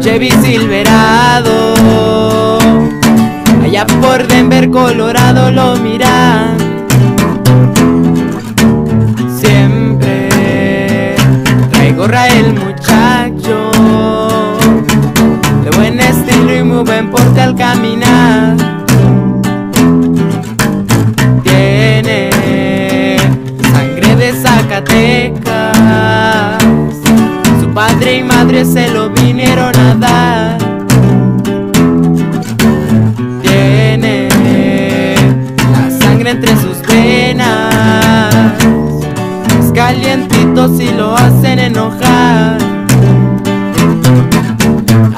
Chevy Silverado Por Denver, Colorado lo miran. Siempre trae gorra el muchacho. De buen estilo y muy buen porte al caminar. Tiene sangre de Zacatecas. Su padre y madre se lo vinieron a dar calientito si lo hacen enojar.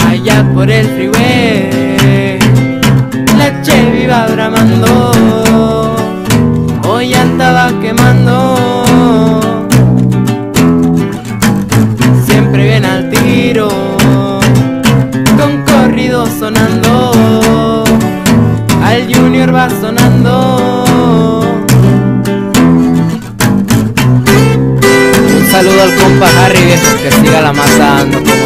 Allá por el freeway La Chevy va bramando. Hoy andaba quemando. Siempre bien al tiro Con corrido sonando. Al Junior va sonando saludo al compa Harry que siga la masa dando